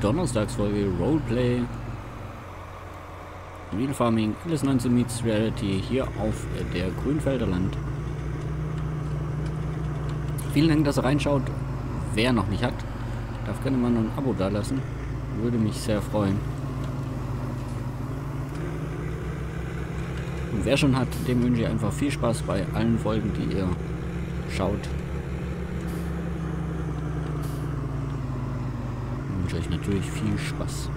Donnerstagsfolge Roleplay Real Farming LS19 Meets Reality hier auf der Grünfelder Land. Vielen Dank, dass ihr reinschaut. Wer noch nicht hat, darf gerne mal noch ein Abo dalassen. Würde mich sehr freuen. Und wer schon hat, dem wünsche ich einfach viel Spaß bei allen Folgen, die ihr schaut. Wünsche euch natürlich viel Spaß.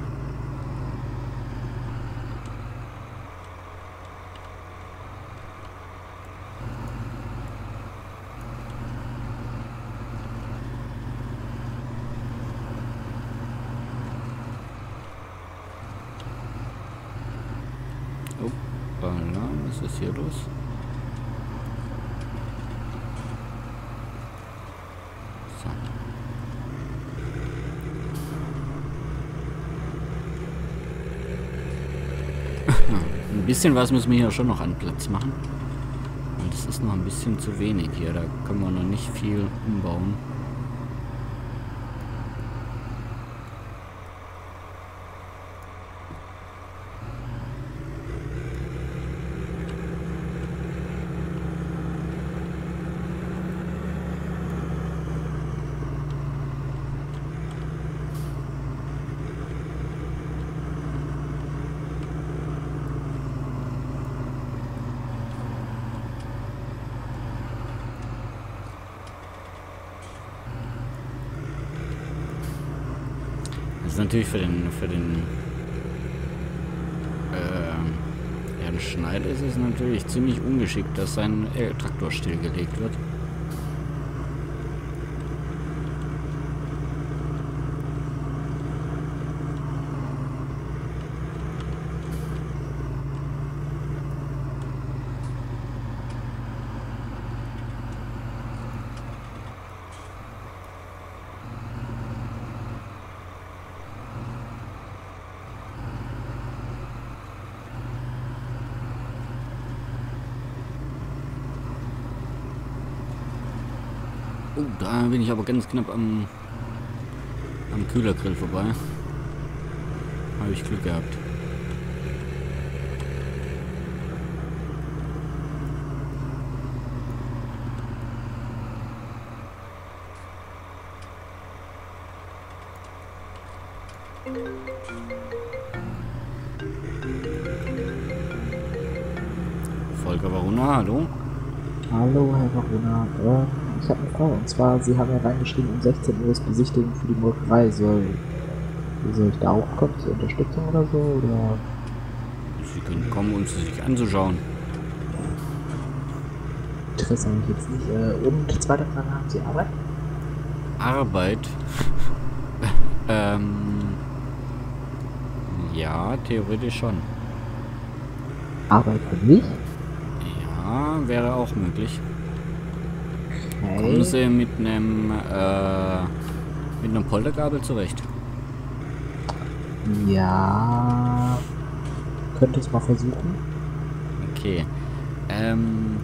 Hoppala, was ist hier los? So. ein bisschen was müssen wir hier schon noch an Platz machen. Das ist noch ein bisschen zu wenig hier. Da können wir noch nicht viel umbauen. Ist natürlich für den für den äh, Herrn Schneider ist es natürlich ziemlich ungeschickt, dass sein äh, Traktor stillgelegt wird. Oh, da bin ich aber ganz knapp am, am Kühlergrill vorbei. Habe ich Glück gehabt. Frage. Und zwar, Sie haben ja reingeschrieben, um 16 Uhr ist Besichtigung für die Molkerei. Soll, soll ich da auch kommen zur Unterstützung oder so? Oder? Sie können kommen, um sie sich anzuschauen. Interesse habe ich jetzt nicht. Äh, und zweite Frage, haben Sie Arbeit? Arbeit. ähm. Ja, theoretisch schon. Arbeit für mich? Ja, wäre auch möglich. Hey. Kommen Sie mit einem äh, mit einem Poltergabel zurecht? Ja. Könnte es mal versuchen. Okay. Ähm,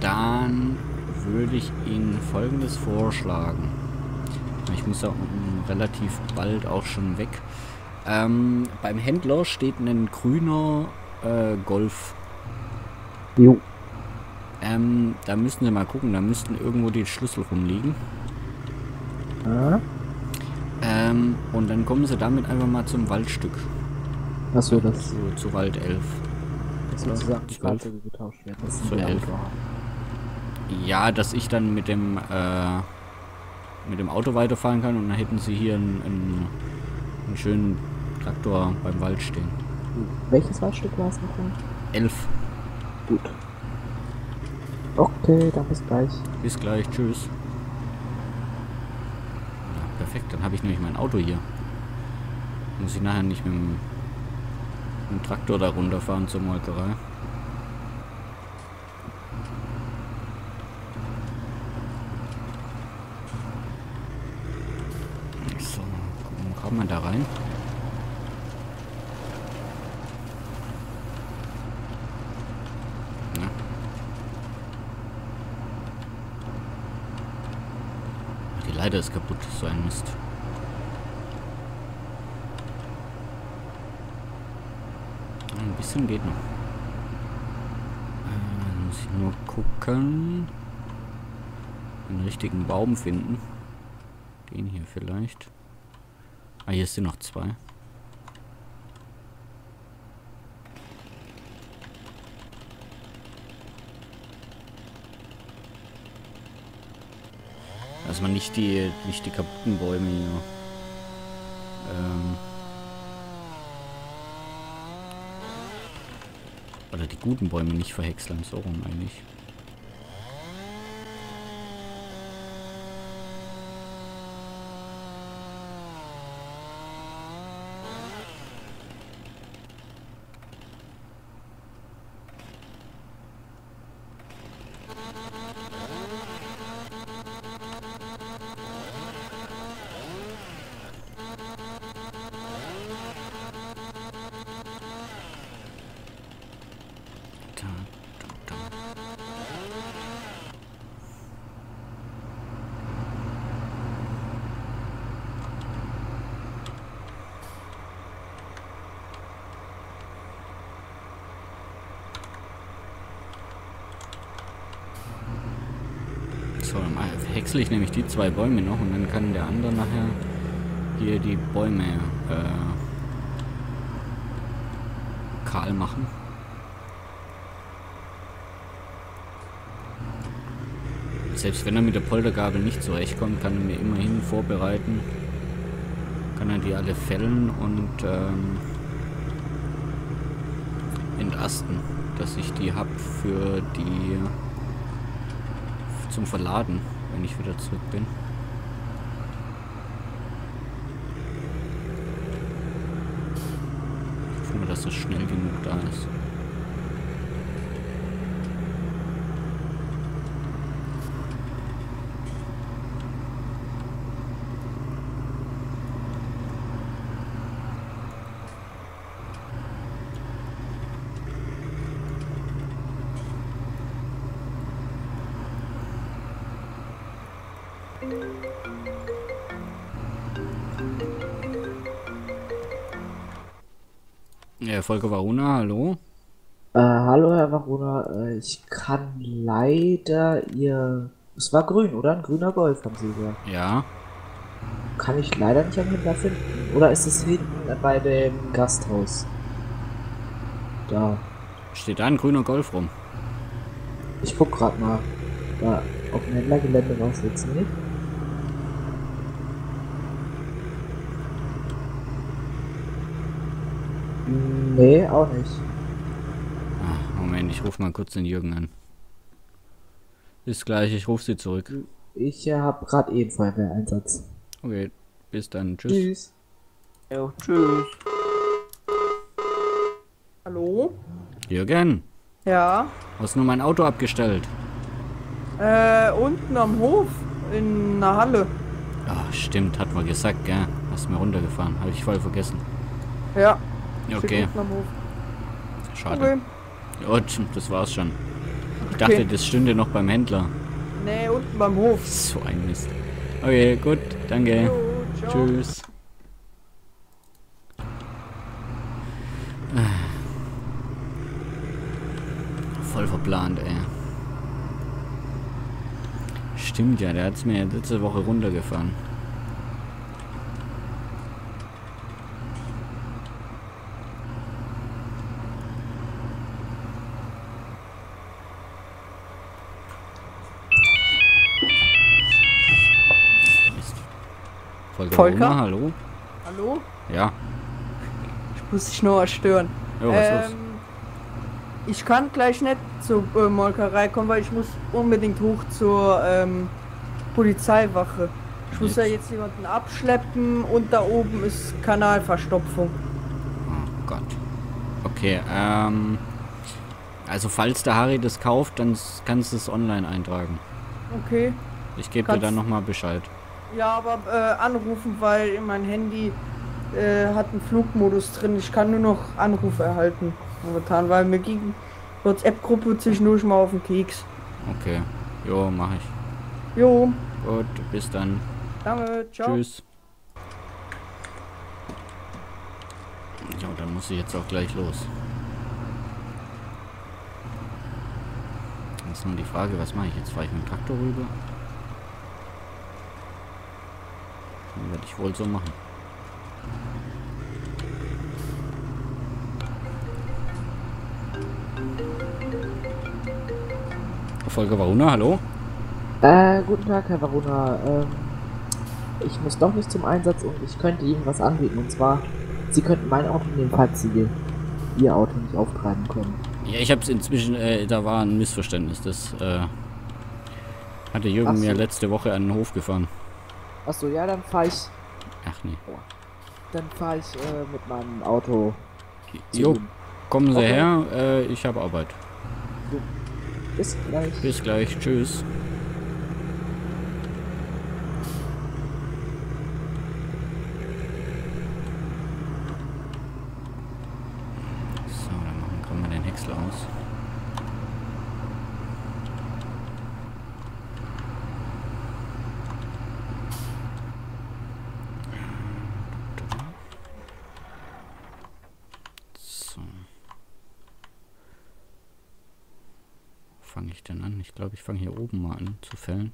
dann würde ich Ihnen folgendes vorschlagen. Ich muss ja relativ bald auch schon weg. Ähm, beim Händler steht ein grüner äh, Golf. Jo. Ähm, da müssten Sie mal gucken, da müssten irgendwo die Schlüssel rumliegen. Äh? Ähm, und dann kommen Sie damit einfach mal zum Waldstück. Achso, das Zu, zu Wald 11. ist sozusagen die zwölf. Fahrzeuge getauscht werden. Das Zu ein elf. Auto. Ja, dass ich dann mit dem äh, mit dem Auto weiterfahren kann und dann hätten Sie hier einen, einen, einen schönen Traktor beim Wald stehen. Welches Waldstück war es nochmal? 11. Gut. Okay, dann bis gleich. Bis gleich, tschüss. Ja, perfekt, dann habe ich nämlich mein Auto hier. Muss ich nachher nicht mit dem, mit dem Traktor da runterfahren zur Molkerei. So, kommt man da rein? Der ist kaputt. So ein Mist. Ein bisschen geht noch. Äh, muss ich nur gucken. Den richtigen Baum finden. Den hier vielleicht. Ah, hier sind noch zwei. Dass man nicht die, nicht die kaputten Bäume hier ähm, oder die guten Bäume nicht verhäckseln, so rum eigentlich. Da, da, da. So, dann häcksel ich nämlich die zwei Bäume noch und dann kann der andere nachher hier die Bäume äh, kahl machen. Selbst wenn er mit der Poltergabel nicht zurechtkommt, kann er mir immerhin vorbereiten. Kann er die alle fällen und ähm, entasten, dass ich die hab für die zum Verladen, wenn ich wieder zurück bin. Ich hoffe dass das schnell genug da ist. Ja, Volker Varuna, hallo. Äh, hallo Herr Varuna, äh, ich kann leider Ihr... Es war grün, oder? Ein grüner Golf, haben Sie gesagt. Ja, Kann ich leider nicht am Händler finden. Oder ist es hinten bei dem Gasthaus? Da. steht da ein grüner Golf rum. Ich guck grad mal. Da, auf dem Händlergelände war es jetzt nicht. Nee, auch nicht. Ah, Moment, ich rufe mal kurz den Jürgen an. Bis gleich, ich rufe sie zurück. Ich äh, habe gerade eh einen Feuerwehreinsatz. Okay, bis dann. Tschüss. Tschüss. Jo, tschüss. Hallo? Jürgen, Ja. hast nur mein Auto abgestellt? Äh, unten am Hof in der Halle. Ah, stimmt, hat man gesagt, gell? Hast mir runtergefahren. Habe ich voll vergessen. Ja. Ja, Okay, schade. Okay. Ja, das war's schon. Ich Okay. dachte, das stünde noch beim Händler. Nee, unten beim Hof. So ein Mist. Okay, gut, danke. Jo. Tschüss. Voll verplant, ey. Stimmt ja, der hat's mir letzte Woche runtergefahren. Volker, Volker? Brunner, hallo? Hallo? Ja. Ich muss dich nur stören. Jo, was ist los? ähm, ich kann gleich nicht zur äh, Molkerei kommen, weil ich muss unbedingt hoch zur ähm, Polizeiwache. Ich muss ja jetzt jemanden abschleppen und da oben ist Kanalverstopfung. Oh Gott. Okay, ähm. Also falls der Harry das kauft, dann kannst du es online eintragen. Okay. Ich gebe dir dann nochmal Bescheid. Ja, aber äh, anrufen, weil mein Handy äh, hat einen Flugmodus drin. Ich kann nur noch Anrufe erhalten momentan, weil mir ging WhatsApp-Gruppe zwischendurch mal auf den Keks. Okay. Jo, mach ich. Jo, Gut, bis dann. Danke, ciao. Tschüss. Ja, dann muss ich jetzt auch gleich los. Jetzt nur die Frage, was mache ich jetzt? Fahre ich mit dem Traktor rüber? Dann werde ich wohl so machen. Volker Varuna, hallo? Äh, guten Tag, Herr Varuna. Ähm, ich muss doch nicht zum Einsatz und ich könnte Ihnen was anbieten. Und zwar, Sie könnten mein Auto nehmen, falls Sie Ihr Auto nicht auftreiben können. Ja, ich habe es inzwischen, äh, da war ein Missverständnis. Das äh, hatte Jürgen so. mir letzte Woche an den Hof gefahren. Achso, ja, dann fahre ich, Ach nee. dann fahre ich äh, mit meinem Auto Jo, kommen Sie Okay. her, äh, ich habe Arbeit. Bis gleich. Bis gleich, tschüss. So, dann machen kommen wir den Häcksler aus. So. fange ich glaube, ich fange hier oben mal an zu fällen.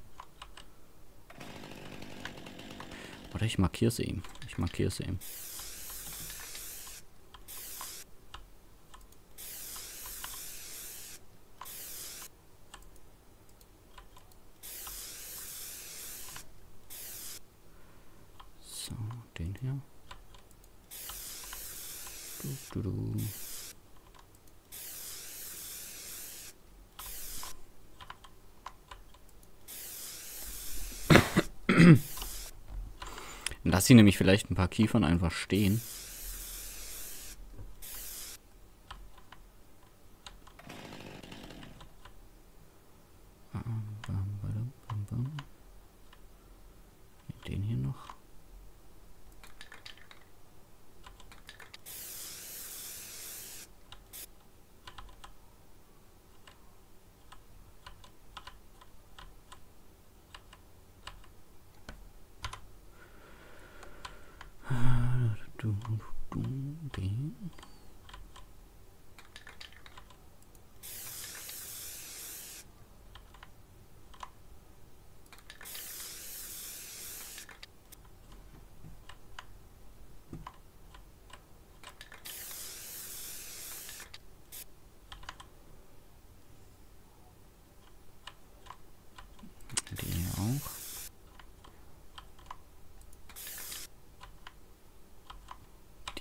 Oder ich markiere sie ihm. Ich markiere sie ihm. So, den hier. Du, du, du. Lass sie nämlich vielleicht ein paar Kiefern einfach stehen. Den hier noch. Du, du, den. Die hier auch.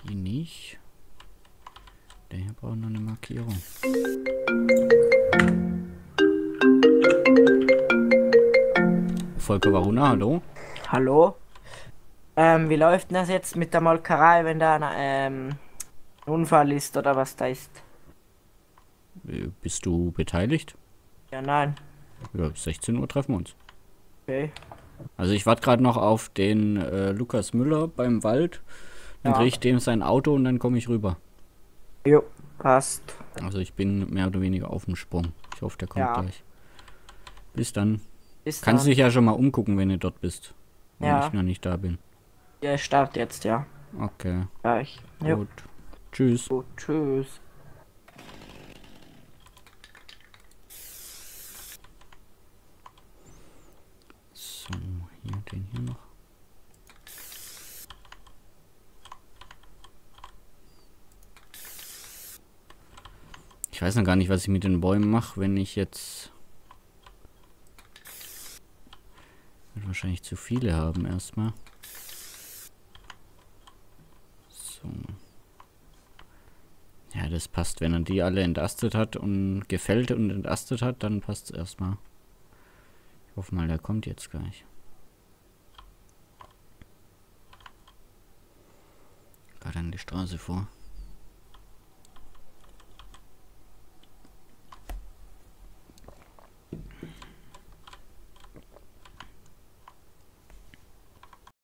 Die nicht. Der hier Markierung. Volker Varuna, hallo? Hallo? Ähm, wie läuft denn das jetzt mit der Molkerei, wenn da ein, ähm, Unfall ist oder was da ist? Äh, Bist du beteiligt? Ja, nein. Ja, bis 16 Uhr treffen wir uns. Okay. Also ich warte gerade noch auf den äh, Lukas Müller beim Wald. Dann Ja. kriege ich dem sein Auto und dann komme ich rüber. Jo, passt. Also ich bin mehr oder weniger auf dem Sprung. Ich hoffe, der kommt Ja. gleich. Bis dann. Bis Kannst dann. dich ja schon mal umgucken, wenn du dort bist. Wenn Ja. ich noch nicht da bin. Ja, ich starte jetzt, ja. Okay, Gleich. Gut. Tschüss. Gut, tschüss. So, hier den hier noch. Ich weiß noch gar nicht, was ich mit den Bäumen mache, wenn ich jetzt... Wahrscheinlich zu viele haben erstmal. So. Ja, das passt. Wenn er die alle entastet hat und gefällt und entastet hat, dann passt es erstmal. Ich hoffe mal, der kommt jetzt gleich. Gerade an die Straße vor.